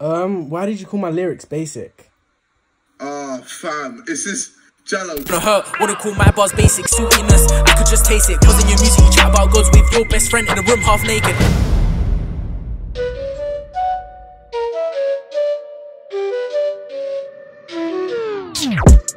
Um, why did you call my lyrics basic? Ah, fam, it's this Jallow. No hurt, wouldn't call my bars basic saltiness. I could just taste it. Cause in your music, you chat about gods with your best friend in a room half naked.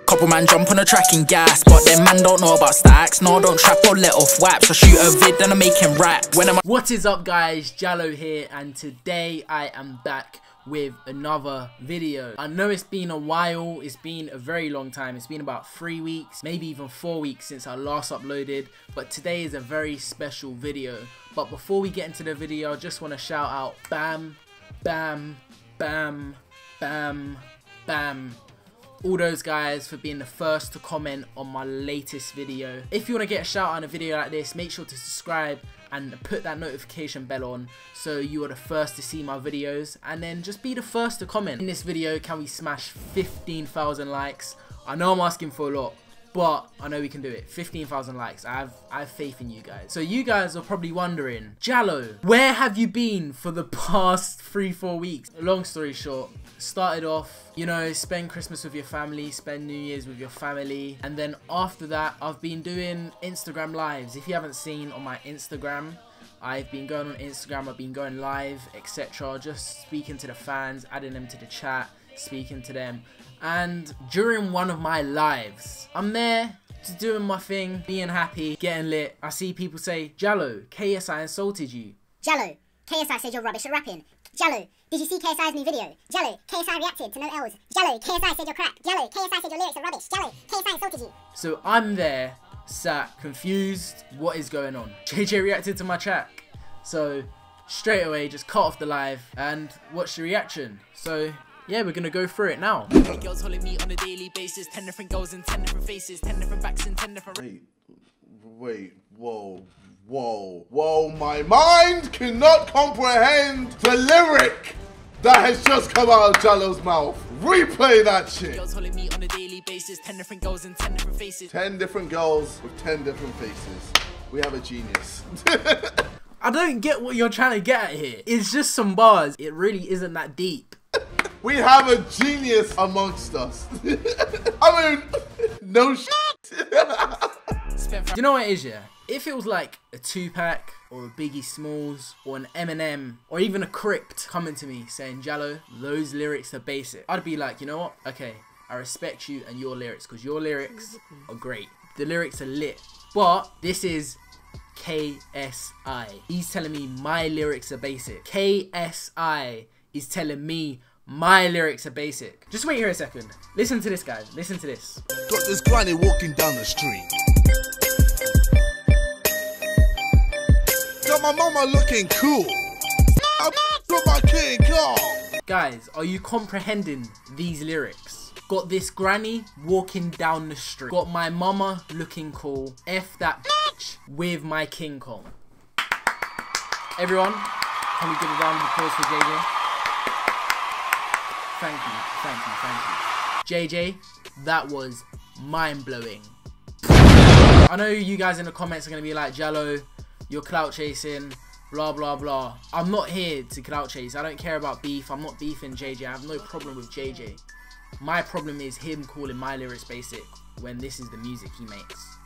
Couple man jump on a track and gas, but them man don't know about stacks. No, don't trap or let off waps. I shoot a vid, then I make him rap. When I'm What is up guys, Jallow here and today I am back with another video. I know it's been a while, it's been a very long time, it's been about three weeks, maybe even four weeks since I last uploaded, but today is a very special video. But before we get into the video, I just want to shout out Bam, Bam, Bam, Bam, Bam, all those guys for being the first to comment on my latest video. If you want to get a shout out on a video like this, make sure to subscribe and put that notification bell on so you are the first to see my videos and then just be the first to comment. In this video, can we smash 15,000 likes? I know I'm asking for a lot, but I know we can do it. 15,000 likes. I have I have faith in you guys. So you guys are probably wondering, Jallow, where have you been for the past three, four weeks? Long story short, started off, you know, spend Christmas with your family, spend New Year's with your family, and then after that, I've been doing Instagram lives. If you haven't seen on my Instagram, I've been going on Instagram, I've been going live, etc. Just speaking to the fans, adding them to the chat, speaking to them. And during one of my lives, I'm there just doing my thing, being happy, getting lit. I see people say, Jallow, KSI insulted you. Jallow, KSI said you're rubbish at rapping. Jallow, did you see KSI's new video? Jallow, KSI reacted to no L's. Jallow, KSI said you're crap. Jallow, KSI said your lyrics are rubbish. Jallow, KSI insulted you. So I'm there, sat, confused, what is going on? JJ reacted to my track. So straight away, just cut off the live and watch the reaction. So yeah, we're gonna go through it now. girls holding me on a daily basis. Ten different girls in ten different faces. Ten different backs and ten different. Wait, wait, whoa, whoa, whoa, my mind cannot comprehend the lyric that has just come out of Jallow's mouth. Replay that shit. Girls holding me on a daily basis. Ten different girls in ten different faces. Ten different girls with ten different faces. We have a genius. I don't get what you're trying to get at here. It's just some bars. It really isn't that deep. We have a genius amongst us. I mean, no shit. You know what yeah? If it was like a Tupac or a Biggie Smalls or an Eminem or even a Crypt coming to me saying, Jallow, those lyrics are basic, I'd be like, you know what? Okay, I respect you and your lyrics because your lyrics are great. The lyrics are lit. But this is KSI. He's telling me my lyrics are basic. KSI is telling me my lyrics are basic. Just wait here a second. Listen to this, guys. Listen to this. Got this granny walking down the street. Got my mama looking cool. I got my king car. Guys, are you comprehending these lyrics? Got this granny walking down the street. Got my mama looking cool. F that bitch with my King Kong. Everyone, can we give a round of applause for JJ? Thank you, thank you, thank you. JJ, that was mind blowing. I know you guys in the comments are going to be like, Jallow, you're clout chasing, blah blah blah. I'm not here to clout chase. I don't care about beef. I'm not beefing JJ. I have no problem with JJ. My problem is him calling my lyrics basic when this is the music he makes.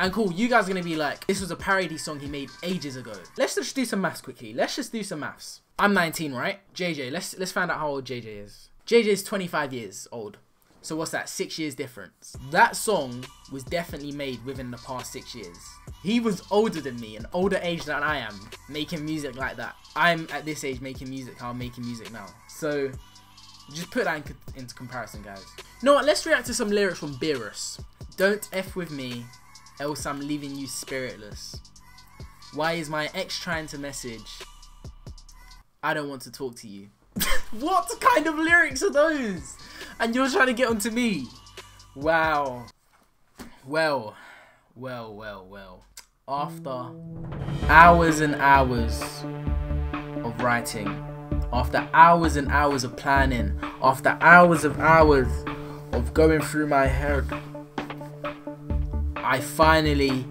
And cool, you guys are gonna be like, this was a parody song he made ages ago. Let's just do some maths quickly. Let's just do some maths. I'm 19, right? JJ, let's let's find out how old JJ is. JJ is 25 years old. So what's that? Six years difference. That song was definitely made within the past six years. He was older than me, an older age than I am, making music like that. I'm at this age making music how I'm making music now. So just put that in, into comparison, guys. You know what? Let's react to some lyrics from Beerus. Don't F with me, else I'm leaving you spiritless. Why is my ex trying to message? I don't want to talk to you. what kind of lyrics are those? And you're trying to get onto me? Wow. Well, well, well, well. After hours and hours of writing, after hours and hours of planning, after hours of hours of going through my head, I finally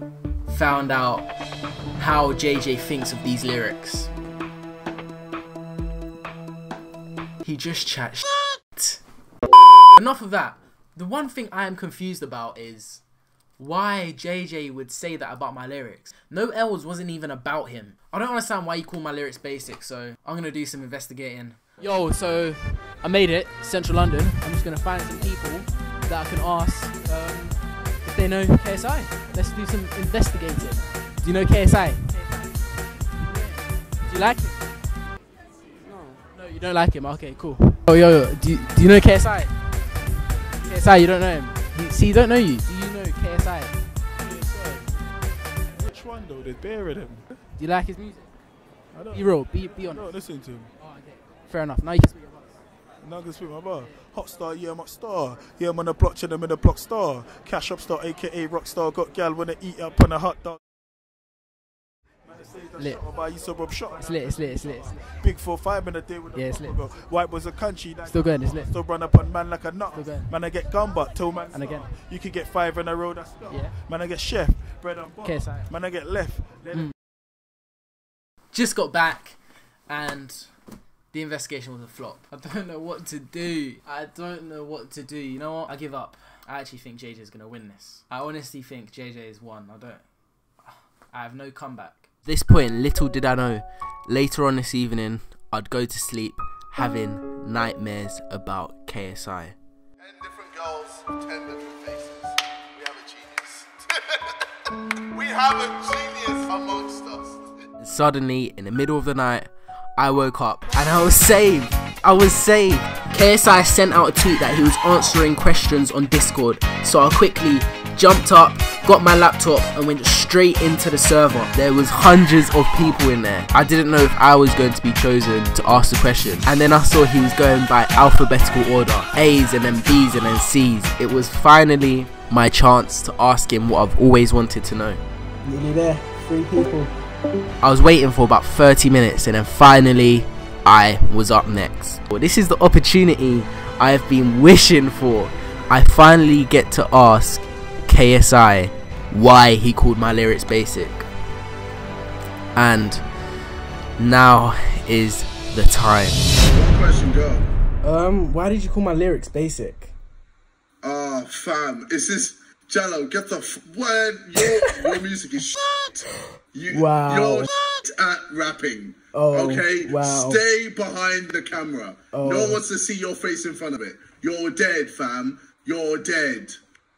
found out how JJ thinks of these lyrics. He just chat shit. Enough of that. The one thing I am confused about is why JJ would say that about my lyrics. No L's wasn't even about him. I don't understand why you call my lyrics basic, so I'm gonna do some investigating. Yo, so I made it, Central London. I'm just gonna find some people that I can ask um, if they know KSI. Let's do some investigating. Do you know KSI? Do you like him? You don't like him. Okay, cool. Oh, yo, yo, do you, do you know KSI? KSI, you don't know him. He, see, he don't know you. Do you know KSI? Which one though? There's bear in him. Do you like his music? I don't. Be real. Be be I honest. don't listen to him. Oh, okay. Fair enough. Now you can speak your. Now I can speak my bar. Hot star, yeah, I'm a star. Yeah, I'm on the block, chill, I'm in the block star. Cash up star, aka rock star. Got gal wanna eat up on a hot dog. Lit. shot, I'll buy you some rub shot. It's lit. It's lit. It's lit. It's lit. Big four five in a day with a Yeah, it's proper lit. girl. White was a country. that- Still going. It's lit. Still run up on man like a nut. Still going. Man, I get gun but till man. And again. You could get five in a row. That's Yeah. Man, I get chef bread and butter. KSI. Man, I get left. Then hmm. Just got back, and the investigation was a flop. I don't know what to do. I don't know what to do. You know what? I give up. I actually think JJ is gonna win this. I honestly think JJ is one. I don't. I have no comeback. This point, little did I know, later on this evening, I'd go to sleep having nightmares about KSI. Ten different girls, ten different faces. We have a genius. we have a genius amongst us. Suddenly, in the middle of the night, I woke up and I was saved. I was saved. KSI sent out a tweet that he was answering questions on Discord, so I quickly jumped up, got my laptop, and went straight into the server. There was hundreds of people in there. I didn't know if I was going to be chosen to ask the question, and then I saw he was going by alphabetical order, A's and then B's and then C's. It was finally my chance to ask him what I've always wanted to know. Nearly there. Three people. I was waiting for about 30 minutes and then finally I was up next. Well, this is the opportunity I have been wishing for. I finally get to ask KSI why he called my lyrics basic. And now is the time. One question, go. Um, why did you call my lyrics basic? Ah, fam, is this Jallow? Get the f- when your your music is shit. You, Wow. You're shit at rapping. Oh, okay. wow. Stay behind the camera. No one wants to see your face in front of it. You're dead, fam. You're dead.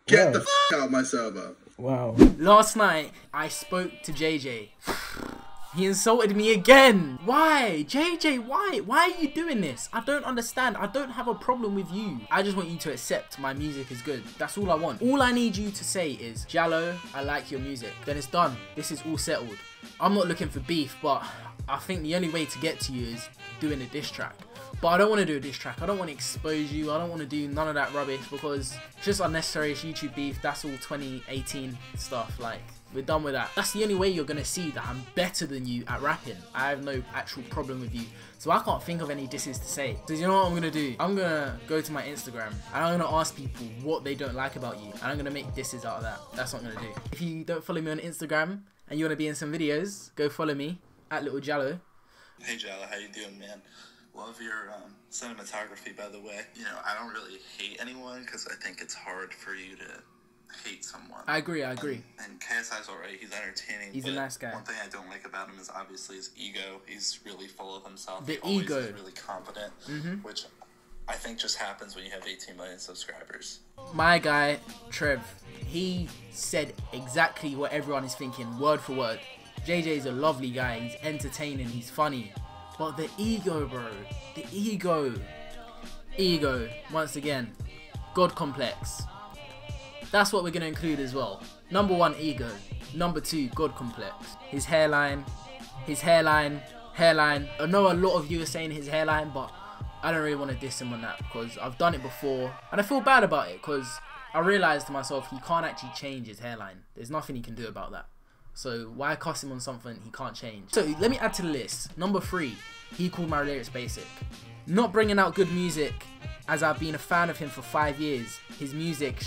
Get the f- out of my server. Wow. Last night, I spoke to JJ. He insulted me again. Why? JJ, why? Why are you doing this? I don't understand. I don't have a problem with you. I just want you to accept my music is good. That's all I want. All I need you to say is, Jallow, I like your music. Then it's done. This is all settled. I'm not looking for beef, but I think the only way to get to you is doing a diss track. But I don't want to do a diss track. I don't want to expose you. I don't want to do none of that rubbish because it's just unnecessary. It's YouTube beef. That's all 2018 stuff. Like, we're done with that. That's the only way you're going to see that I'm better than you at rapping. I have no actual problem with you. So I can't think of any disses to say. So you know what I'm going to do? I'm going to go to my Instagram and I'm going to ask people what they don't like about you. And I'm going to make disses out of that. That's what I'm going to do. If you don't follow me on Instagram and you want to be in some videos, go follow me at Little Jallow. Hey Jallow, how you doing, man? Love your um, cinematography, by the way. You know, I don't really hate anyone because I think it's hard for you to hate someone. I agree, I agree. And KSI's alright. He's entertaining. He's a nice guy. One thing I don't like about him is obviously his ego. He's really full of himself. The he ego. Is really confident, which I think just happens when you have 18 million subscribers. my guy Trev, he said exactly what everyone is thinking, word for word. JJ is a lovely guy, he's entertaining, he's funny. But the ego, bro, the ego. Ego, once again, God complex. That's what we're gonna include as well. Number one, ego. Number two, God complex. His hairline, his hairline, hairline. I know a lot of you are saying his hairline, but I don't really want to diss him on that because I've done it before and I feel bad about it because I realized to myself he can't actually change his hairline. There's nothing he can do about that. So why cuss him on something he can't change? So let me add to the list. Number three, he called my lyrics basic. Not bringing out good music as I've been a fan of him for five years. His music,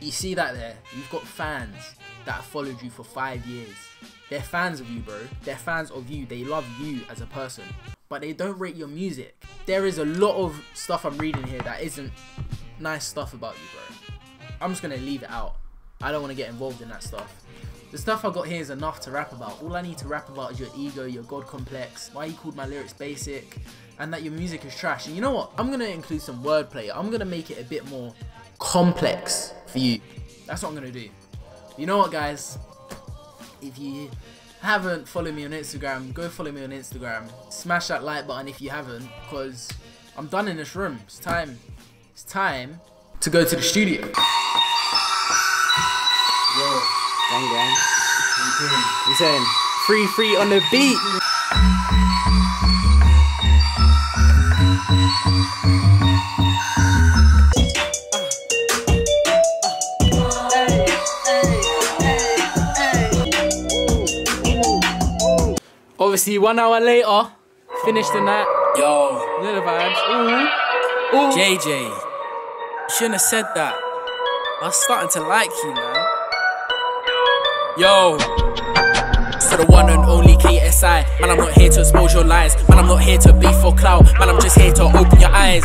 you see that there? You've got fans that followed you for five years. They're fans of you, bro. They're fans of you. They love you as a person. but they don't rate your music. There is a lot of stuff I'm reading here that isn't nice stuff about you, bro. I'm just gonna leave it out. I don't want to get involved in that stuff. The stuff I got here is enough to rap about. All I need to rap about is your ego, your god complex, why you called my lyrics basic, and that your music is trash. And you know what? I'm gonna include some wordplay. I'm gonna make it a bit more complex for you. That's what I'm gonna do. You know what, guys? If you haven't followed me on Instagram, go follow me on Instagram. Smash that like button if you haven't, because I'm done in this room. It's time. It's time to go to the studio. Yo, Gang, gang. you saying free, free on the beat? Obviously, one hour later, finished the night. Yo, Little vibes. Ooh. Ooh. JJ, shouldn't have said that. I was starting to like you, man. Yo. To the one and only KSI. Man, I'm not here to expose your lies. Man, I'm not here to beef for clout. Man, I'm just here to open your eyes.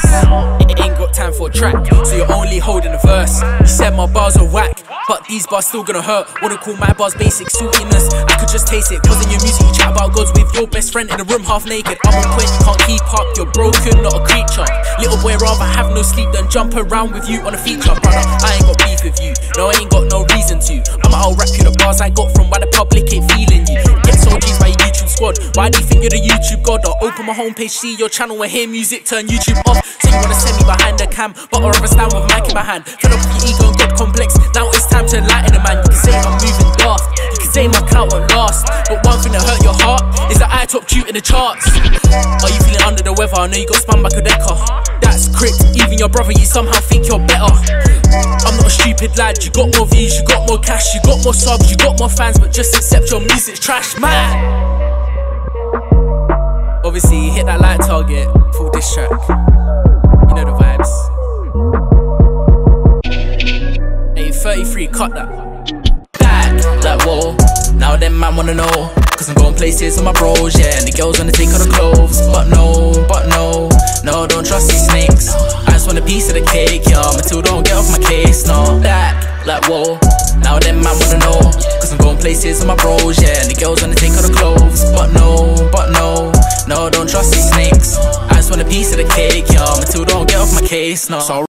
It ain't got time for a track, so you're only holding a verse. You said my bars are whack, but these bars still gonna hurt. Wanna call my bars basic saltiness? I could just taste it. Cause in your music, you chat about gods with your best friend in the room half naked. I'm point, you can't keep up. You're broken, not a creature. Little boy, rather have no sleep than jump around with you on a feature, brother. I ain't got beef with you. No, I ain't got no reason Why do you think you're the YouTube god? I'll open my homepage, see your channel and hear music, turn YouTube off. So you wanna send me behind the cam, but I'll rather stand with a mic in my hand. Fill up your ego and god complex. Now it's time to lighten the man. You can say I'm moving daft. You can say my clout on last. But one thing that hurt your heart is that I top you in the charts. Are you feeling under the weather? I know you got spun back Quadeca. That's cricked. Even your brother, you somehow think you're better. I'm not a stupid lad. You got more views, you got more cash, you got more subs, you got more fans, but just accept your music's trash, man. Obviously, hit that like target, full diss track. You know the vibes. Hey, 33, cut that. Back, like whoa. Now them man wanna know. Cause I'm going places with my bros, yeah. And the girls wanna take all the clothes. But no, but no, no, don't trust these snakes. I just want a piece of the cake, yeah. Until don't get off my case, no. Back, like whoa. Now them man wanna know. Cause I'm going places with my bros, yeah. And the girls wanna take all the clothes. But no, but no, no, don't trust these snakes. I just want a piece of the cake, yeah. Until don't get off my case, no. So